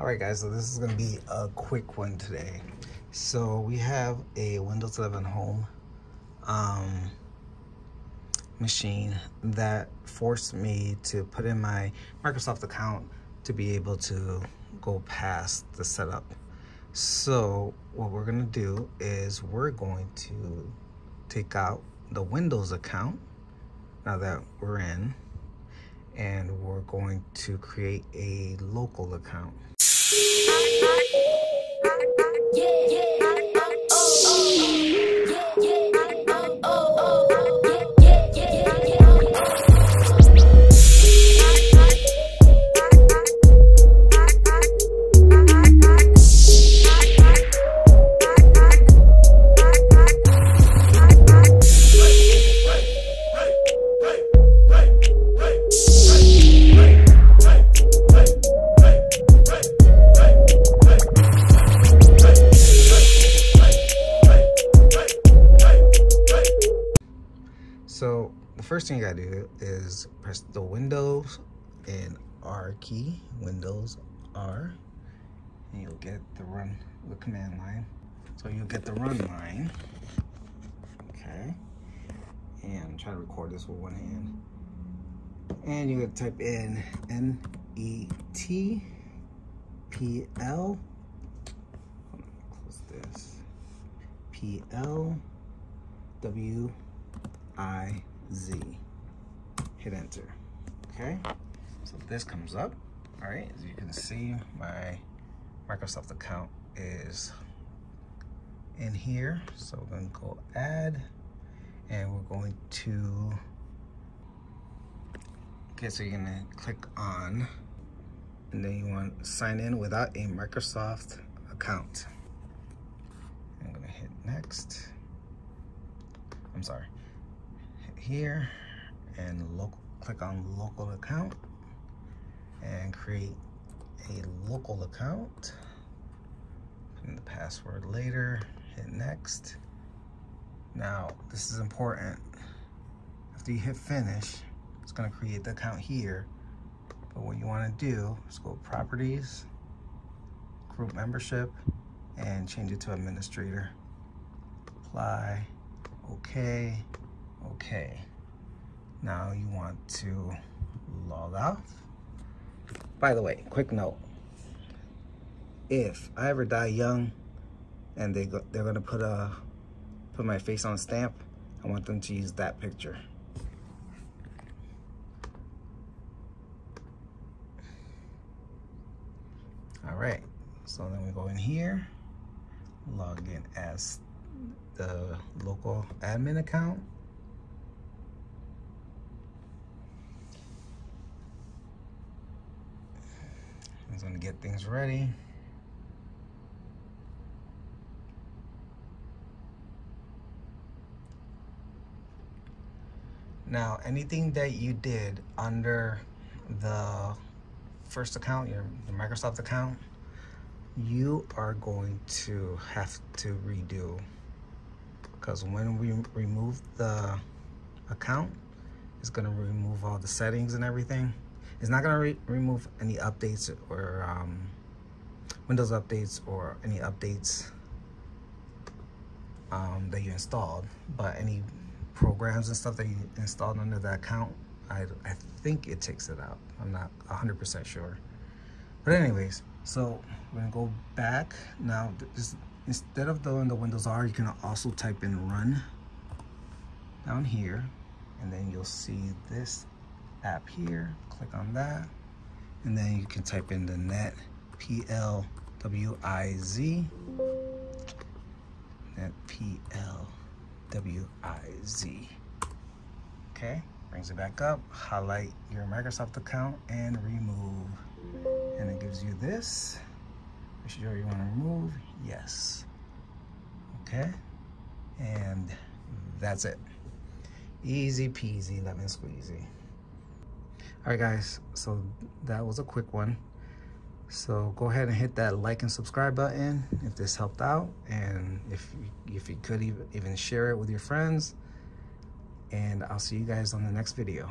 All right, guys, so this is gonna be a quick one today. So we have a Windows 11 Home um, machine that forced me to put in my Microsoft account to be able to go past the setup. So what we're gonna do is we're going to take out the Windows account now that we're in and we're going to create a local account. So the first thing you gotta do is press the Windows and R key, Windows R, and you'll get the run, the command line. So you'll get the run line, okay? And try to record this with one hand. And you're gonna type in N-E-T-P-L, close this, P-L-W I Z. Hit enter. Okay, so this comes up. All right, as you can see, my Microsoft account is in here. So we're to go add, and we're going to. Okay, so you're gonna click on, and then you want to sign in without a Microsoft account. I'm gonna hit next. I'm sorry here and local, click on local account and create a local account. Put in the password later, hit next. Now, this is important. After you hit finish, it's gonna create the account here. But what you wanna do is go properties, group membership, and change it to administrator. Apply, okay, Okay, now you want to log off. By the way, quick note. If I ever die young and they go, they're gonna put a put my face on a stamp, I want them to use that picture. All right, so then we go in here, log in as the local admin account. He's gonna get things ready. Now, anything that you did under the first account, your, your Microsoft account, you are going to have to redo. Because when we remove the account, it's gonna remove all the settings and everything. It's not gonna re remove any updates or um, Windows updates or any updates um, that you installed, but any programs and stuff that you installed under that account, I, I think it takes it out. I'm not 100% sure. But anyways, so we're gonna go back. Now, this, instead of doing the Windows R, you can also type in run down here, and then you'll see this app here. Click on that, and then you can type in the net P-L-W-I-Z, net P-L-W-I-Z. Okay, brings it back up, highlight your Microsoft account and remove. And it gives you this. Make sure you want to remove, yes. Okay, and that's it. Easy peasy, lemon squeezy. All right, guys, so that was a quick one. So go ahead and hit that like and subscribe button if this helped out. And if, if you could even, even share it with your friends. And I'll see you guys on the next video.